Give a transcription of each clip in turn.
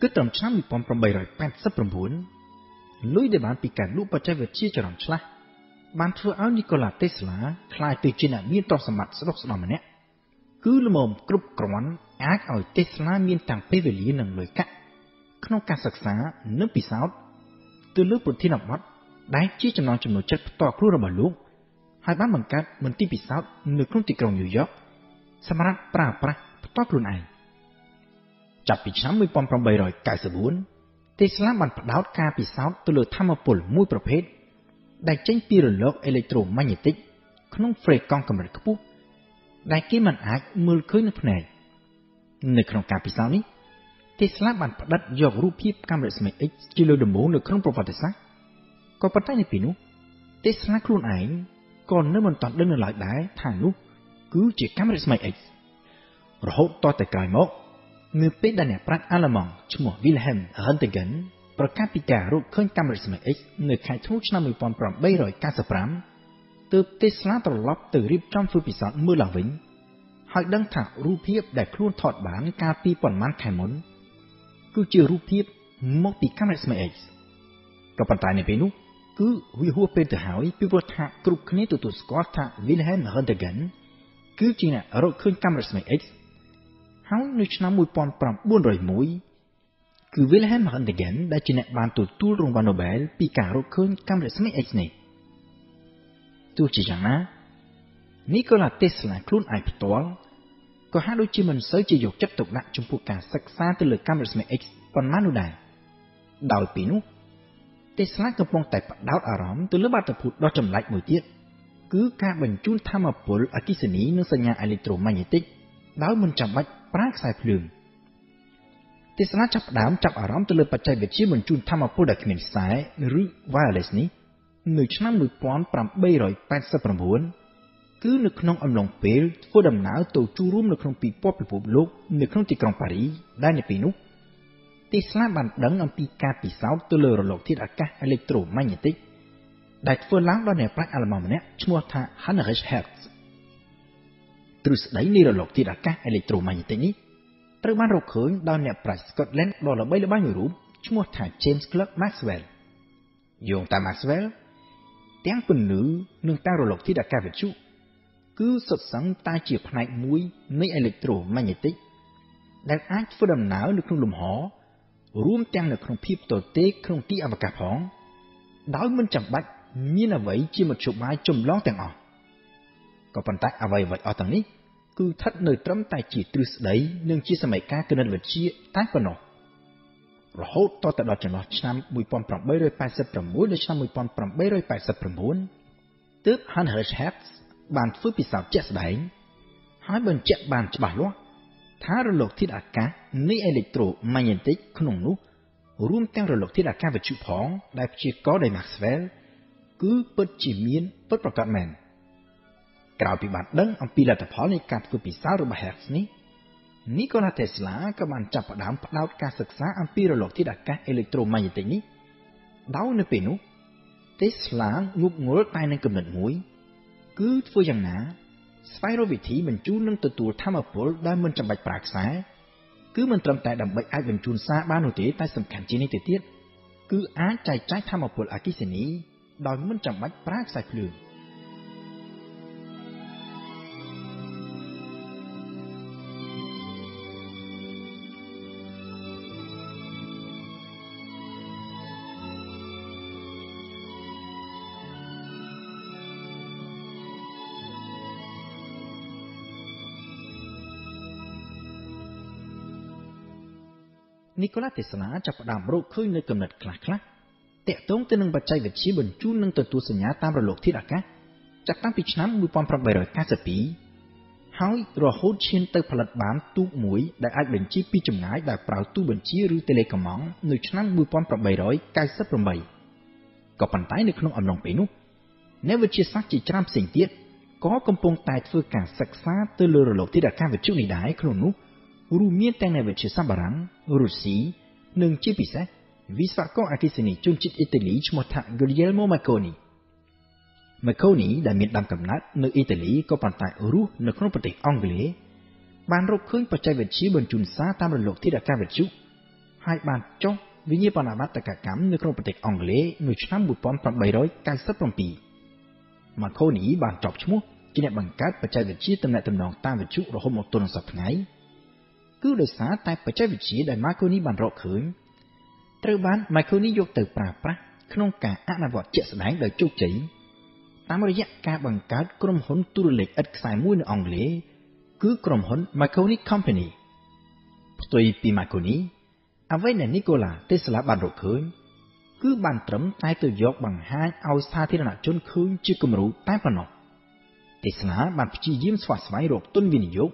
គឺត្រឹមឆ្នាំ1889លុយដែលបានពីការលក់បច្ចេកវិទ្យាចរន្តឆ្លាស់បានធ្វើឲ្យនីកូឡាតេស្លាក្លាយទៅជាអ្នកមានទ្រព្យសម្បត្តិស្ដុកស្ដម្ភម្នាក់គឺល្មមគ្រប់គ្រាន់អាចឲ្យតេស្លាមានទាំងពេលវេលានិងលុយកាក់ក្នុងការសិក្សានិងពិសោធន៍ទៅលើប្រធានបទដែលជាចំណងចំណុចចិត្តផ្ទាល់ខ្លួនរបស់លោកហើយបានបង្កើតមន្ទីរពិសោធន៍នៅក្នុងទីក្រុងញូវយ៉កសម្រាប់ប្រើប្រាស់ផ្ទាល់ខ្លួនឯង ចាប់ពីឆ្នាំ1894 Tesla បានផ្ដោតការពិសោធន៍ទៅលើធម្មពលមួយប្រភេទដែលចេញពីរលកអេឡិចត្រូម៉ាញេទិកក្នុងហ្វ្រេកង់កម្រិតខ្ពស់ដែលគេមិនអាចមើលឃើញនឹងភ្នែកនៅក្នុងការពិសោធន៍នេះ Tesla បានផ្ដិតយករូបភាពកាំរស្មី X ជាលើដំបូងនៅក្នុងប្រវត្តិសាស្ត្រក៏ប៉ុន្តែនៅពីនោះ Tesla ខ្លួនឯងក៏នៅមិនទាន់ដឹងនៅឡើយដែរថានោះគឺជាកាំរស្មី X រហូតតទៅក្រោយមក នៅពេលដែលអ្នកប្រាជ្ញអាល្លឺម៉ង់ឈ្មោះ Wilhelm Röntgen ប្រកាសពីការរកឃើញកាមេរ៉ាស្មេ X នៅខែធ្នូឆ្នាំ1895ទើបទេស្លាត្រឡប់ទៅរៀបចំធ្វើពិសោធន៍មើលឡើងវិញហើយដឹងថារូបភាពដែលខ្លួនថតបានកាលពីប៉ុន្មានខែមុនគឺជារូបភាពមកពីកាមេរ៉ាស្មេ X ក៏ប៉ុន្តែនៅពេលនោះគឺវាហួសពេលទៅហើយពីព្រោះថាគ្រប់គ្នាទទួលស្គាល់ថា Wilhelm Röntgen គឺជាអ្នករកឃើញកាមេរ៉ាស្មេ X ហើយនៅឆ្នាំ1901គឺ Wilhelm Röntgen ដែលជាអ្នកបានទទួលរង្វាន់ Nobel ពីការរកឃើញកាំរស្មីអិចនេះទោះជាយ៉ាងណា Nikola Tesla ខ្លួនឯងផ្ទាល់ក៏ហាក់ដូចជាមិនសូវជាយកចិត្តទុកដាក់ចំពោះការសិក្សាទៅលើកាំរស្មី X ប៉ុន្មាននោះដែរដោយពីនោះ Tesla កំពុងតែបដោតអារម្មណ៍ទៅលើបាតុភូតដ៏ចម្លែកមួយទៀតគឺការបញ្ជូនធម្មពលអគិសនីនិងសញ្ញាអេឡិចត្រូម៉ាញេទិកដោយមិនចាំបាច់ ប្រើខ្សែភ្លើងទេសនាចាប់ផ្ដើមចាប់អារម្មណ៍ទៅលើបច្ចេកវិទ្យាបញ្ជូនធម្មពលដែលគ្មានខ្សែឬ wireless នេះនៅឆ្នាំ1889គឺនៅក្នុងអំឡុងពេលធ្វើដំណើរទៅជួបរួមនៅក្នុងពិព័រណ៍ពិភពលោកនៅក្នុងទីក្រុងប៉ារីដែលនៅពេលនោះទេសនាបានដឹងអំពីការពិសោធន៍ទៅលើរលកធាតុអាកាសអេឡិចត្រូម៉ាញេទិកដែលធ្វើឡើងដោយអ្នកប្រាជ្ញអាល្លឺម៉ង់ម្នាក់ឈ្មោះថា Heinrich Hertz ទ្រឹស្ដីនៃរលកធាតុអាកាសអេឡិចត្រូម៉ាញេទិកនេះត្រូវបានរកឃើញដោយអ្នកប្រាជ្ញ Scotland ដ៏ល្បីល្បាញមួយរូបឈ្មោះថា James Clerk Maxwell យោងតាម Maxwell ទាំងពន្លឺនិងទាំងរលកធាតុអាកាសវិទ្យុគឺសុទ្ធសឹងតែជាផ្នែកមួយនៃអេឡិចត្រូម៉ាញេទិកដែលអាចធ្វើដំណើរនៅក្នុងលំហ រួមទាំងនៅក្នុងភាពទទេក្នុងទីអវកាសផងដោយមិនចាំបាច់មានអ្វីជាមធ្យោបាយចម្លងទាំងអស់ ក៏ប៉ុន្តែអ្វីៗអស់ទាំងនេះគឺស្ថិតនៅត្រឹមតែជាទ្រឹស្ដីនិងជាសមីការគណិតវិទ្យាតែប៉ុណ្ណោះរហូតតទៅដល់ចន្លោះឆ្នាំ1886ដល់ឆ្នាំ1889ទើប Heinrich Hertz បានធ្វើពិសោធន៍ជាក់ស្ដែងហើយបញ្ជាក់បានច្បាស់លាស់ថារលកធាតុអាកាសនៃអេເລັກត្រូម៉ាញ៉េទិកក្នុងនោះរួមទាំងរលកធាតុអាកាសវិទ្យុផងដែលព្យាករដោយ Maxwell គឺពិតជាមានពិតប្រាកដមែន ក្រោយពីបានដឹងអំពីលទ្ធផលនៃការធ្វើពិសោធន៍របស់ Hertz នេះ Nikola Tesla ក៏បានចាប់ផ្ដើមផ្ដោតការសិក្សាអំពីរលកធាតុអាកាសអេឡិចត្រូម៉ាញេទិកនេះដោយនៅពេលនោះ Tesla ងប់ងល់តែនឹងគំនិតមួយ គឺធ្វើយ៉ាងណា ស្វែងរកវិធីបញ្ជូននិងទទួលធម្មពលដែលមិនចាំបាច់ប្រើខ្សែគឺមិនត្រឹមតែដើម្បីអាចបញ្ជូនសារបាននោះទេតែសំខាន់ជាងនេះទៅទៀតគឺអាចចែកចាយធម្មពលអគិសនីដោយមិនចាំបាច់ប្រើខ្សែភ្លើង។ នីកូឡាតេស្លាចាប់ផ្ដើមរកឃើញនៅគំនិតខ្លះៗតាក់ទងទៅនឹងបច្ចេកវិទ្យាបញ្ជូននិងទទួលសញ្ញាតាមរលកធាតុអាកាសចាប់តាំងពីឆ្នាំ1892ហើយរហូតឈានទៅផលិតបានទូកមួយដែលអាចបញ្ជាពីចម្ងាយដោយប្រើទូបញ្ជាឬតេឡេកាម៉ង់នៅឆ្នាំ1898ក៏ប៉ុន្តែនៅក្នុងអំឡុងពេលនោះអ្នកវិទ្យាសាស្ត្រជាច្រើនផ្សេងទៀតក៏កំពុងតែធ្វើការសិក្សាទៅលើរលកធាតុអាកាសវិទ្យុនេះដែរក្នុងនោះ រួមមានទាំងអ្នកវិទ្យាសាស្ត្របារាំងរុស្ស៊ីនិងជាពិសេសវិស្វករអគ្គិសនីជនជាតិអ៊ីតាលីឈ្មោះថា Guglielmo Marconi Marconi ដែលមានដើមកំណើតនៅអ៊ីតាលីក៏ប៉ុន្តែរស់នៅក្នុងប្រទេសអង់គ្លេសបានរកឃើញបច្ចេកវិទ្យាបញ្ជូនសារតាមរលកធាតុអាកាសវិទ្យុហើយបានចុះវិញ្ញាបនបត្រកម្មនៅក្នុងប្រទេសអង់គ្លេសនៅឆ្នាំ1897ម៉ាខូនីបានចប់ឈ្មោះជាអ្នកបង្កើតបច្ចេកវិទ្យាទំនាក់ទំនងតាមវិទ្យុរហូតមកទល់នឹងសប្តាហ៍ថ្ងៃ គឺដោយសារតែបច្ចេកវិទ្យាដែលម៉ាខូនីបានរកឃើញត្រូវបានម៉ាខូនីយកទៅប្រើប្រាស់ក្នុងការអនុវត្តជាក់ស្ដែងដោយជោគជ័យតាមរយៈការបង្កើតក្រុមហ៊ុនទូរលេខឥតខ្សែមួយនៅអង់គ្លេសគឺក្រុមហ៊ុន Marconi Company ផ្ទុយពី Marconi អ្វីដែល Nikola Tesla បានរកឃើញគឺបានត្រឹមតែទៅយកបង្ហាញឲ្យសាធារណជនឃើញជាគំរូតែប៉ុណ្ណោះ Tesla បានព្យាយាមស្វះស្វែងរកទុនវិនិយោគ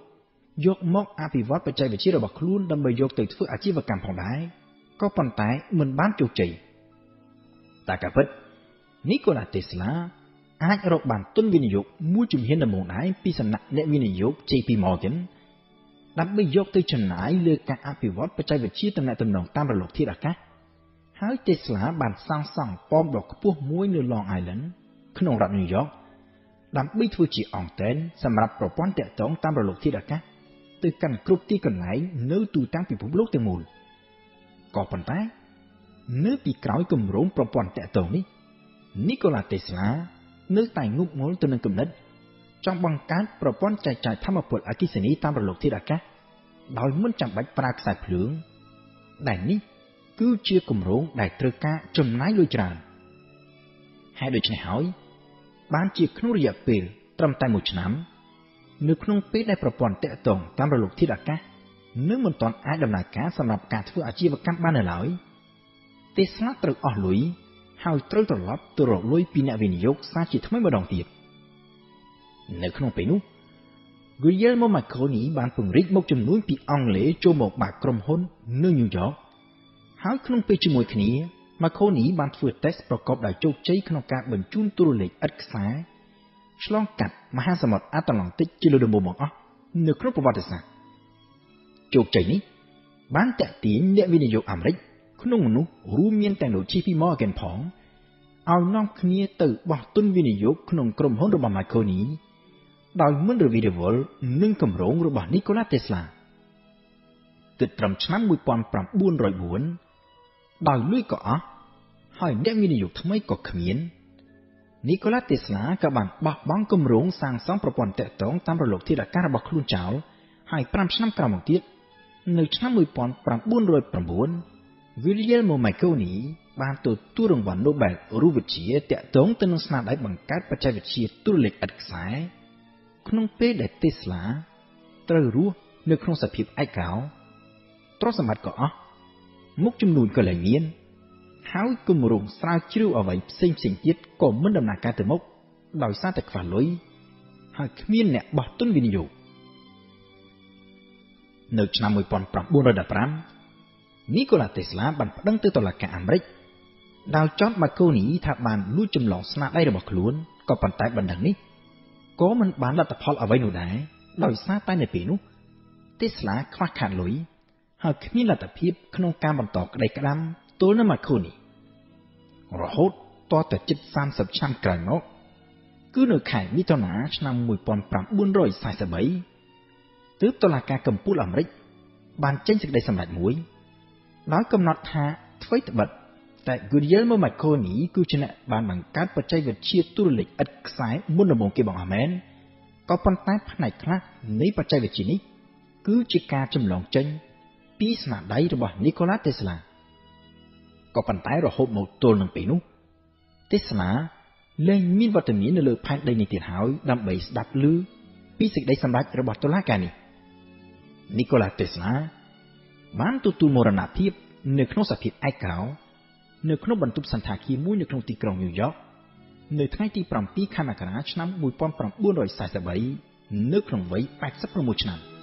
យកមកអភិវឌ្ឍបច្ចេកវិទ្យារបស់ខ្លួនដើម្បីយកទៅធ្វើអាជីវកម្មផងដែរក៏ប៉ុន្តែមិនបានជោគជ័យតែក៏ពិត Nikola Tesla អាចរកបានទុនវិនិយោគមួយជំហានដំបូងដែរពីសំណាក់អ្នកវិនិយោគ JP Morgan ដើម្បីយកទៅចំណាយលើការអភិវឌ្ឍបច្ចេកវិទ្យាទំនាក់ទំនងតាមរលកធាតុអាកាសហើយ Tesla បានសាងសង់ប៉មដ៏ខ្ពស់មួយនៅ Long Island ក្នុងរដ្ឋ New York ដើម្បីធ្វើជាអង់តែនសម្រាប់ប្រព័ន្ធតាក់ទងតាមរលកធាតុអាកាស ទៅកាន់គ្រប់ទីកន្លែងនៅទូទាំងពិភពលោកទាំងមូលក៏ប៉ុន្តែ នៅពីក្រោយគម្រោងប្រព័ន្ធតាក់ទងនេះ Nikola Tesla នៅតែងប់ងល់ទៅនឹងគំនិតចង់បង្កើតប្រព័ន្ធចែកចាយធម្មពលអគ្គិសនីតាមរលកធាតុអាកាសដោយមិនចាំបាច់ប្រើខ្សែភ្លើងដែលនេះគឺជាគម្រោងដែលត្រូវការចំណាយលុយច្រើនហើយដូច្នេះហើយបានជាក្នុងរយៈពេលត្រឹមតែមួយឆ្នាំ នៅក្នុងពេលដែលប្រព័ន្ធតាក់ទងតាមរលកធាតុអាកាសនៅមិនទាន់អាចដំណើរការសម្រាប់ការធ្វើអាជីវកម្មបាននៅឡើយទេស្លាត្រូវអស់លុយហើយត្រូវត្រឡប់ទៅរកលុយពីអ្នកវិនិយោគសាជាថ្មីម្ដងទៀតនៅក្នុងពេលនោះ Guillermo Marconi បានពង្រីកមុខចំនួនពីអង់គ្លេសចូលមកបាក់ក្រុមហ៊ុននៅញូវយ៉កហើយក្នុងពេលជាមួយគ្នា Marconi បានធ្វើតេស្តប្រកបដោយជោគជ័យក្នុងការបញ្ជូនទូរលេខឥតខ្សែ ឆ្លងកាត់មហាសមុទ្រអាត្លង់ទិកជាលើដំបូងបង្អស់នៅក្នុងប្រវត្តិសាស្ត្រជោគជ័យនេះបានតាក់ទាញអ្នកវិនិយោគអាមេរិកក្នុងមនុស្សរួមមានទាំងលោក JP Morgan ផងឲ្យនាំគ្នាទៅបោះទុនវិនិយោគក្នុងក្រុមហ៊ុនរបស់ Marconi ដោយមិនរវីរវល់នឹងគម្រោងរបស់ Nikola Tesla គិតត្រឹមឆ្នាំ1904ដោយលុយក៏អស់ហើយអ្នកវិនិយោគថ្មីក៏គ្មាន Nikola Tesla ក៏បានបោះបង់គម្រោងសាងសង់ប្រព័ន្ធតាក់ទងតាមរលកធាតុអាកាសរបស់ខ្លួនចោលហើយ5ឆ្នាំក្រោយមកទៀតនៅឆ្នាំ1909 Guglielmo Marconi បានទទួលរង្វាន់ Nobel រូបវិទ្យាទាក់ទងទៅនឹងស្នាដៃបង្កើតបច្ចេកវិទ្យាទូរលេខឥតខ្សែក្នុងពេលដែល Tesla ត្រូវរស់នៅក្នុងសភាពឯកោ ទ្រព្យសម្បត្តិក៏អស់មុខចំនួនក៏លែងមាន ហើយគម្រោងស្រាវជ្រាវអ្វីផ្សេងផ្សេងទៀតក៏មិនដំណើរការទៅមុខដោយសារតែខ្វះលុយហើយគ្មានអ្នកបោះទុនវិនិយោគនៅឆ្នាំ1915 Nikola Tesla បានប្តឹងទៅតុលាការអាមេរិកដោយចោទ Marconi ថាបានលួចចម្លងស្នាដៃរបស់ខ្លួនក៏ប៉ុន្តែបណ្ដឹងនេះក៏មិនបានលទ្ធផលអ្វីនោះដែរដោយសារតែនៅពេលនោះ Tesla ខ្វះខាតលុយហើយគ្មានលទ្ធភាពក្នុងការបន្តក្តីក្តាំ ទល់នឹង Marconi រហូតតទៅជិត30ឆ្នាំក្រោយមក គឺនៅខែមិថុនាឆ្នាំ1943ទើបតុលាការកំពូលអាមេរិកបានចេញសេចក្តីសម្រេចមួយដោយកំណត់ថាអ្វីត្បិតតែ Guglielmo Marconi គឺជាអ្នកបានបង្កើតបច្ចេកវិទ្យាទូរលេខឥតខ្សែមុនដំបូងគេបង្អស់មែនក៏ប៉ុន្តែផ្នែកខ្លះនៃបច្ចេកវិទ្យានេះគឺជាការចម្លងចេញពីស្នាដៃរបស់ Nikola Tesla ក៏ប៉ុន្តែរហូតមកទល់នឹងពេលនោះ Tesla លែងមានវត្តមាននៅលើផែនដីនេះទៀតហើយដើម្បីស្ដាប់ឮពីសេចក្តីសម្រេចរបស់តុលាការនេះ Nikola Tesla បានទទួលមរណភាពនៅក្នុងសភាពឯកោនៅក្នុងបន្ទប់សន្តាគារមួយនៅក្នុងទីក្រុងញូវយ៉កនៅថ្ងៃទី7ខែមករាឆ្នាំ1943នៅក្នុងវ័យ86ឆ្នាំ។